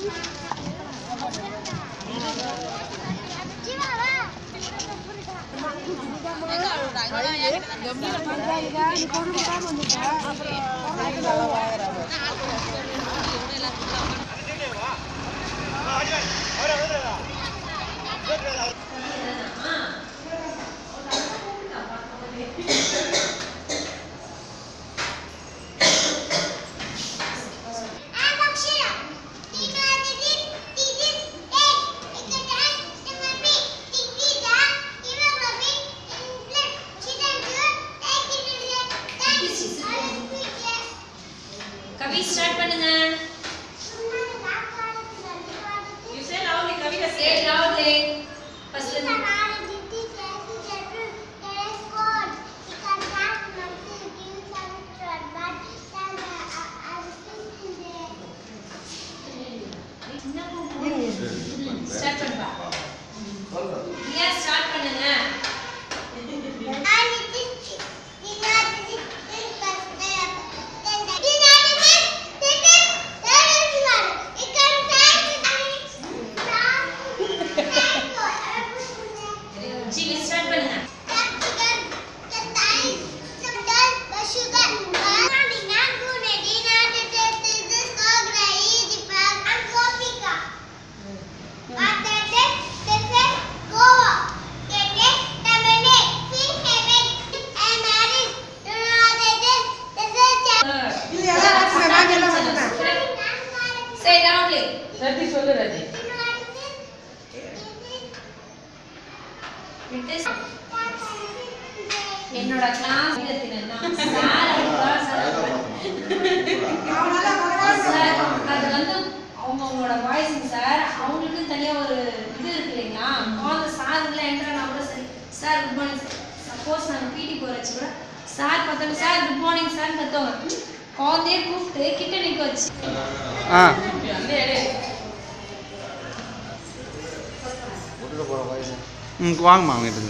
Jangan lupa like, share, dan! கவி start பண்ணுங்க you say lovely Kavi say lovely first start பண்ணுப்பா start பண்ணுங்க say lovely விட்டு என்னோட class sir sir. அது வந்து அவங்க அவங்களோட வாய்ஸுங்க சார். அவங்களுக்கு தனியா ஒரு இது இருக்கு இல்லைங்களா? குழந்தை சாருங்களா என்ட்ரானா கூட சரி. சார் குட் மார்னிங் சப்போஸ் நாங்கள் பிடி போகிற வச்சு கூட சார் பார்த்தாங்க சார் குட் மார்னிங் சார் கத்துவாங்க குழந்தைய கூப்பிட்டு கிட்ட நிற்க வச்சு. ஆ. 嗯光忙也不